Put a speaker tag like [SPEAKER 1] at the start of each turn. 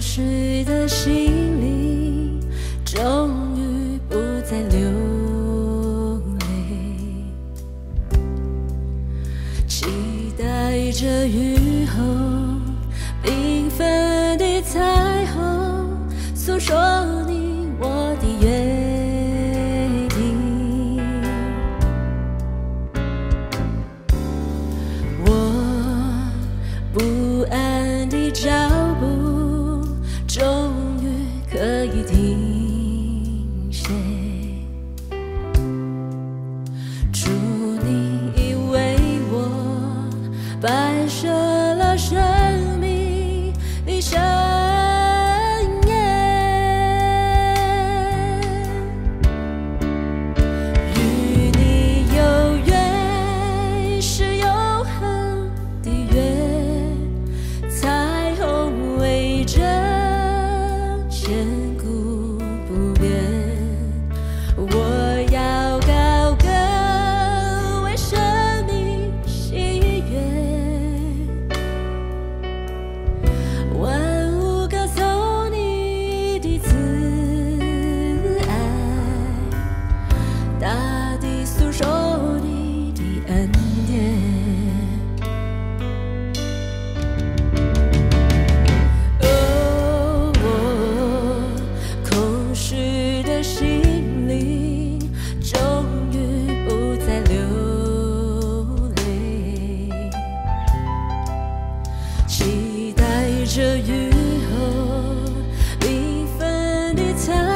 [SPEAKER 1] 谁的心里终于不再流泪？期待着雨后缤纷的彩虹，诉说你我的约定。我不安地找。手。你曾